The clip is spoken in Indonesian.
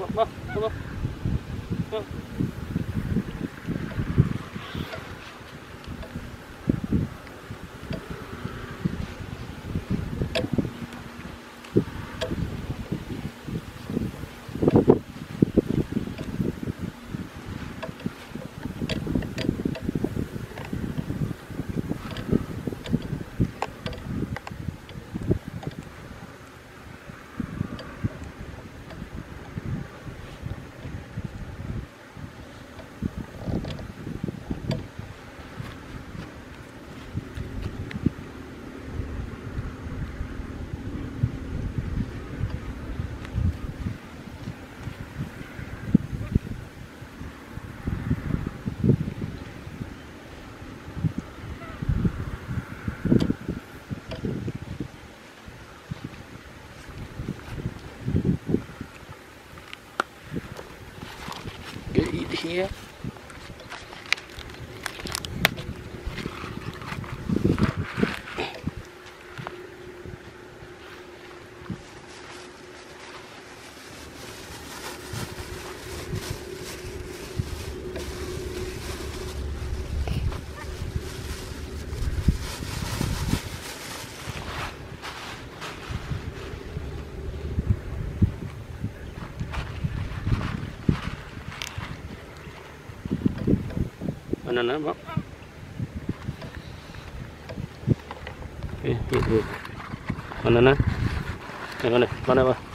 走ま here. Nak, Pak? Eh, itu. Mana nak? Yang mana? Mana, Pak?